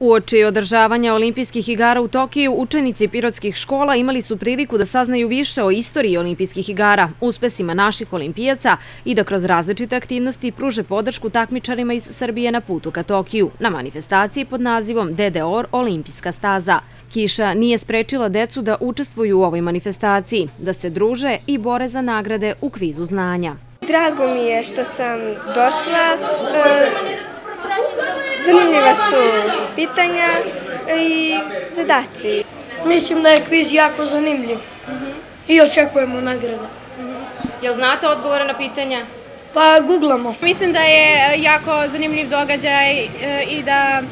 Uoči održavanja olimpijskih igara u Tokiju, učenici pirotskih škola imali su priliku da saznaju više o istoriji olimpijskih igara, uspesima naših olimpijaca i da kroz različite aktivnosti pruže podršku takmičarima iz Srbije na putu ka Tokiju, na manifestaciji pod nazivom DDOR Olimpijska staza. Kiša nije sprečila decu da učestvuju u ovoj manifestaciji, da se druže i bore za nagrade u kvizu znanja. Drago mi je što sam došla. E, zanimljiva su pitanja i zadaci. Mislim da je kviz jako zanimljiv i očekujemo nagrade. Jel znate odgovore na pitanja? Pa googlamo. Mislim da je jako zanimljiv događaj e, i da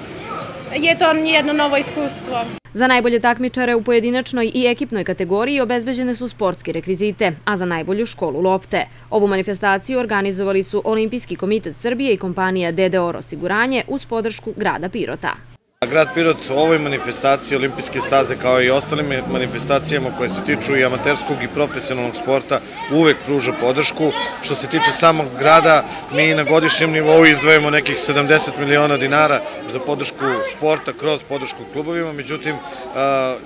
je to jedno novo iskustvo. Za najbolje takmičare u pojedinačnoj i ekipnoj kategoriji obezbeđene su sportske rekvizite, a za najbolju školu lopte. Ovu manifestaciju organizovali su Olimpijski komitet Srbije i kompanija DDOR osiguranje uz podršku grada Pirota. Grad Pirot ovoj manifestaciji olimpijske staze kao i ostalim manifestacijama koje se tiču i amaterskog i profesionalnog sporta uvek pruža podršku. Što se tiče samog grada, mi na godišnjem nivou izdvajamo nekih 70 miliona dinara za podršku sporta kroz podršku klubovima, međutim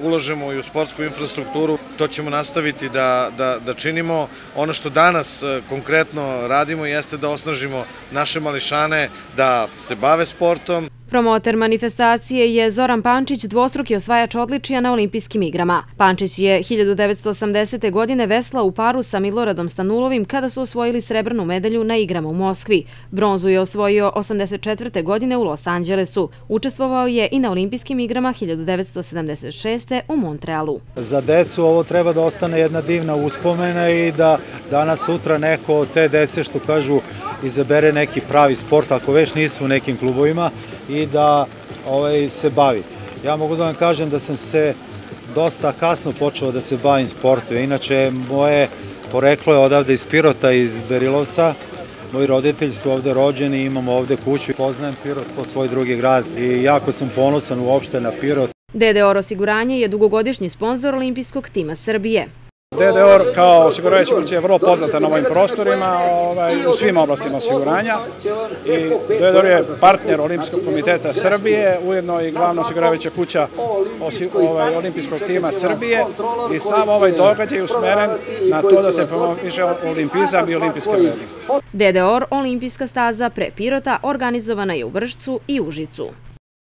ulažemo i u sportsku infrastrukturu, to ćemo nastaviti da, da, da činimo. Ono što danas konkretno radimo jeste da osnažimo naše mališane da se bave sportom, Promoter manifestacije je Zoran Pančić, dvostruki osvajač odličija na olimpijskim igrama. Pančić je 1980. godine vesla u paru sa Miloradom Stanulovim kada su osvojili srebrnu medalju na igrama u Moskvi. Bronzu je osvojio 84. godine u Los Angelesu. Učestvovao je i na olimpijskim igrama 1976. u Montrealu. Za decu ovo treba da ostane jedna divna uspomena i da danas sutra neko od te dece što kažu izabere neki pravi sport ako već nisu u nekim klubovima i da ovaj, se bavi. Ja mogu da vam kažem da sam se dosta kasno počeo da se bavim sportu. Inače, moje poreklo je odavde iz Pirota, iz Berilovca. Moji roditelji su ovde rođeni, imamo ovde kuću. Poznajem Pirot po svoj drugi grad i jako sam ponosan uopšte na Pirot. DDOR osiguranje je dugogodišnji sponsor olimpijskog tima Srbije. DDOR kao osiguravajuća kuća je vrlo poznata na ovim prostorima ovaj, u svim oblastima osiguranja i DDOR je partner Olimpijskog komiteta Srbije, ujedno i glavna osiguravajuća kuća ovaj, Olimpijskog tima Srbije i sam ovaj događaj je usmeren na to da se promoviše olimpizam i olimpijske vrednosti. DDOR Olimpijska staza pre Pirota organizovana je u Vršcu i Užicu.